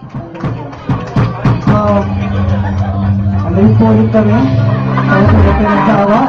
So, andun po ulit kami. Para sa mga pinagsawa.